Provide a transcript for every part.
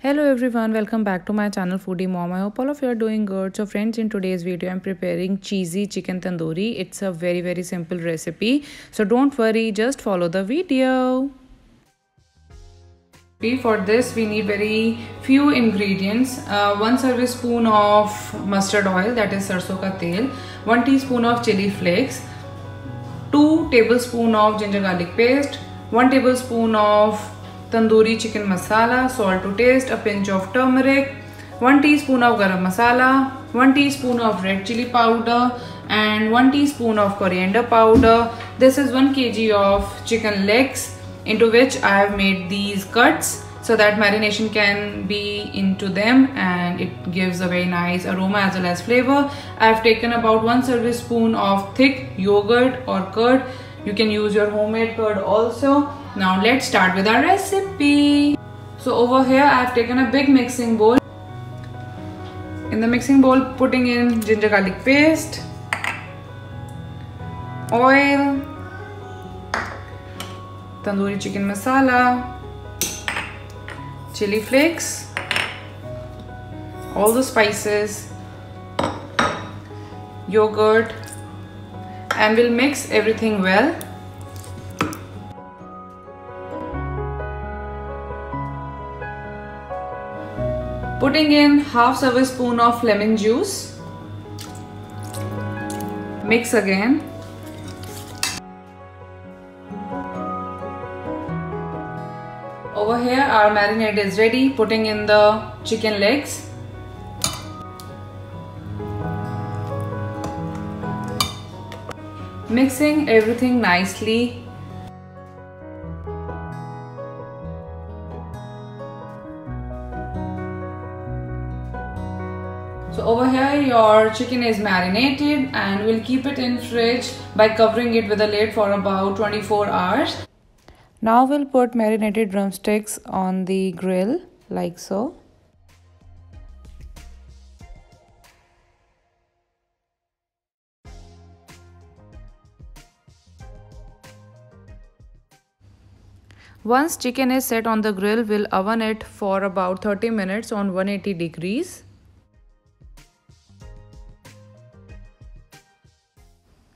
hello everyone welcome back to my channel FoodyMomm. I hope all of you are doing good. So friends in today's video i'm preparing cheesy chicken tandoori. It's a very very simple recipe. So don't worry just follow the video. For this we need very few ingredients. Uh, one service spoon of mustard oil that is sarson ka tel. One teaspoon of chili flakes. Two tablespoon of ginger garlic paste. One tablespoon of tandoori chicken masala, salt to taste, a pinch of turmeric, 1 teaspoon of garam masala, 1 teaspoon of red chili powder and 1 teaspoon of coriander powder. This is 1 kg of chicken legs into which I have made these cuts so that marination can be into them and it gives a very nice aroma as well as flavor. I have taken about 1 serving spoon of thick yogurt or curd. You can use your homemade curd also now let's start with our recipe. So over here I have taken a big mixing bowl. In the mixing bowl putting in ginger garlic paste, oil, tandoori chicken masala, chili flakes, all the spices, yogurt and we'll mix everything well Putting in half serving spoon of lemon juice. Mix again. Over here our marinade is ready. Putting in the chicken legs. Mixing everything nicely So over here your chicken is marinated and we'll keep it in fridge by covering it with a lid for about 24 hours. Now we'll put marinated drumsticks on the grill like so. Once chicken is set on the grill, we'll oven it for about 30 minutes on 180 degrees.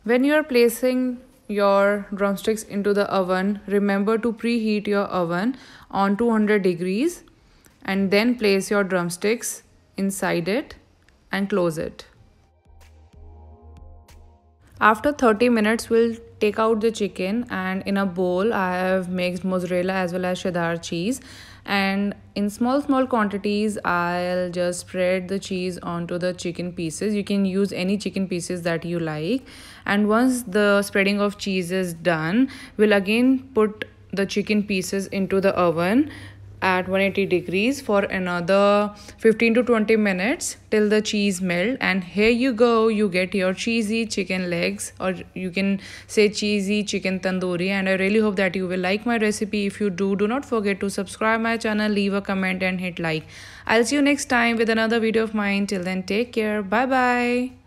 When you are placing your drumsticks into the oven, remember to preheat your oven on 200 degrees and then place your drumsticks inside it and close it. After 30 minutes, we'll take out the chicken and in a bowl, I have mixed mozzarella as well as cheddar cheese. And in small small quantities I'll just spread the cheese onto the chicken pieces. You can use any chicken pieces that you like. And once the spreading of cheese is done we'll again put the chicken pieces into the oven at 180 degrees for another 15 to 20 minutes till the cheese melt. And here you go. You get your cheesy chicken legs or you can say cheesy chicken tandoori. And i really hope that you will like my recipe. If you do do not forget to subscribe my channel leave a comment and hit like. I'll see you next time with another video of mine. Till then take care. Bye bye